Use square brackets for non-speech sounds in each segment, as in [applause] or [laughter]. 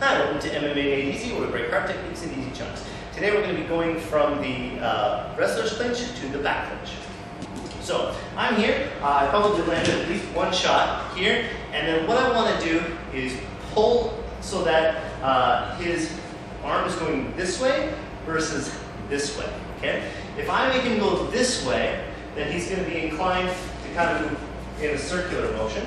Hi, welcome to MMA Made Easy, where we break hard techniques into easy chunks. Today we're going to be going from the uh, wrestler's clinch to the back clinch. So I'm here. Uh, I probably landed at least one shot here, and then what I want to do is pull so that uh, his arm is going this way versus this way. Okay. If I make him go this way, then he's going to be inclined to kind of move in a circular motion.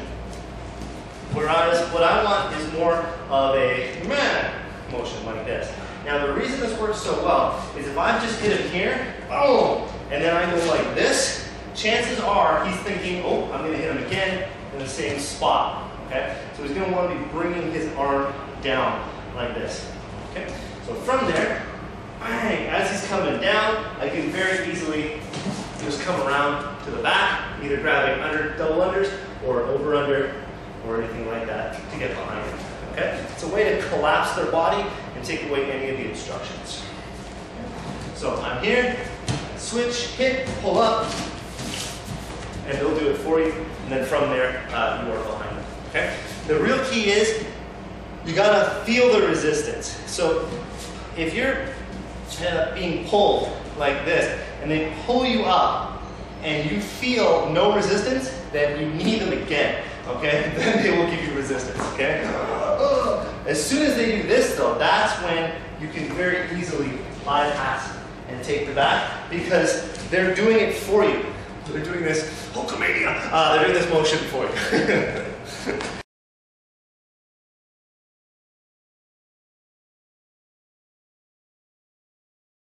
Whereas what I want is more of a meh motion like this. Now the reason this works so well is if I just hit him here, boom, and then I go like this, chances are he's thinking, oh, I'm gonna hit him again in the same spot, okay? So he's gonna wanna be bringing his arm down like this, okay? So from there, bang, as he's coming down, I can very easily just come around to the back, either grabbing under double unders or over under or anything like that to get behind them. Okay? It's a way to collapse their body and take away any of the obstructions. So I'm here, switch, hit, pull up, and they'll do it for you. And then from there, uh, you are behind them. Okay? The real key is you gotta feel the resistance. So if you're uh, being pulled like this and they pull you up and you feel no resistance, then you need them again okay? [laughs] Then they will give you resistance, okay? [gasps] As soon as they do this though, that's when you can very easily bypass and take the back because they're doing it for you. They're doing this Hulkamania. Uh, they're doing this motion for you. [laughs]